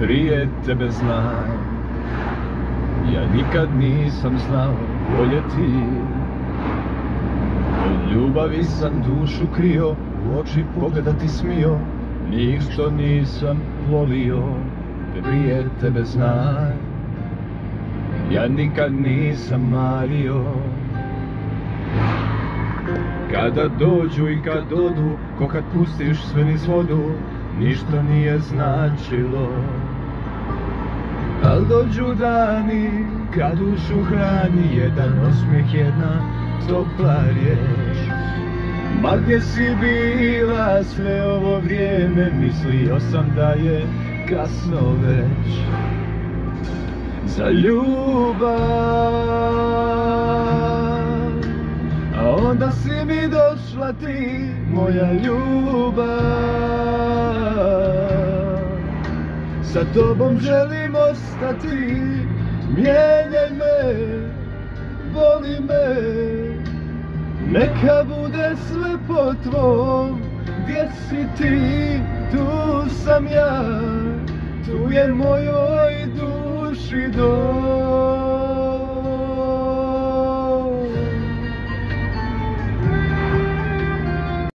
prije tebe znam. Ja nikad nisam znao voljeti Od ljubavi sam dušu krio U oči pogledati smio. Ništo nisam volio Prije tebe znam. Ja nikad nisam mario. Kada dođu i kad odu, ko kad pustiš sve niz vodu, ništa nije značilo. Al dođu dani, kad dušu hrani, jedan osmijeh, jedna topla riječ. Ma gdje si bila sve ovo vrijeme, mislio sam da je kasno već. Za ljubav onda si mi došla ti, moja ljubav Sa tobom želim ostati, mijenjaj me, voli me. Neka bude sve po tvom, gdje si ti, tu sam ja. Tu je moj